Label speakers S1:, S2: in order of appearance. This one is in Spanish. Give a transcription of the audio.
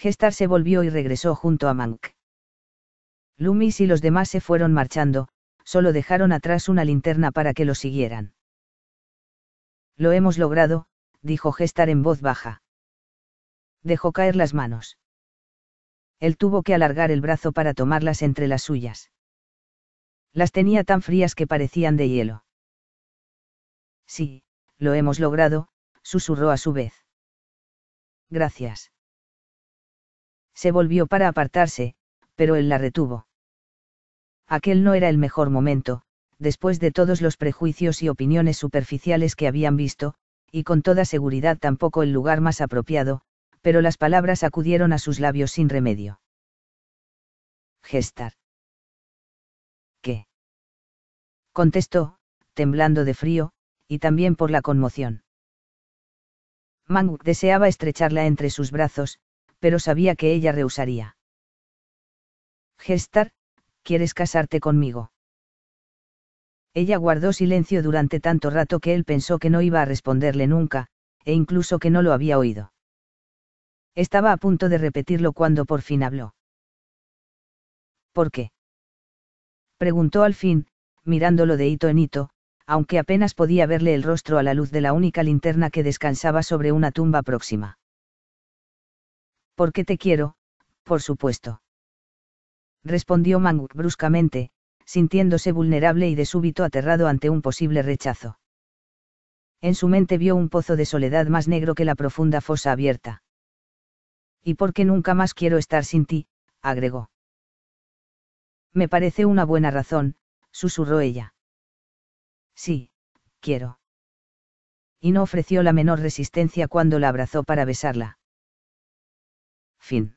S1: Gestar se volvió y regresó junto a Mank. Loomis y los demás se fueron marchando, solo dejaron atrás una linterna para que lo siguieran. Lo hemos logrado, dijo Gestar en voz baja. Dejó caer las manos. Él tuvo que alargar el brazo para tomarlas entre las suyas. Las tenía tan frías que parecían de hielo. Sí, lo hemos logrado, susurró a su vez. Gracias. Se volvió para apartarse, pero él la retuvo. Aquel no era el mejor momento, después de todos los prejuicios y opiniones superficiales que habían visto, y con toda seguridad tampoco el lugar más apropiado, pero las palabras acudieron a sus labios sin remedio. Gestar. ¿Qué? contestó, temblando de frío, y también por la conmoción. Mang deseaba estrecharla entre sus brazos, pero sabía que ella rehusaría. Gestar, ¿quieres casarte conmigo? Ella guardó silencio durante tanto rato que él pensó que no iba a responderle nunca, e incluso que no lo había oído. Estaba a punto de repetirlo cuando por fin habló. ¿Por qué? Preguntó al fin, mirándolo de hito en hito, aunque apenas podía verle el rostro a la luz de la única linterna que descansaba sobre una tumba próxima. Porque te quiero, por supuesto. Respondió Mangut bruscamente, sintiéndose vulnerable y de súbito aterrado ante un posible rechazo. En su mente vio un pozo de soledad más negro que la profunda fosa abierta. Y porque nunca más quiero estar sin ti, agregó. Me parece una buena razón, susurró ella. Sí, quiero. Y no ofreció la menor resistencia cuando la abrazó para besarla. Fin.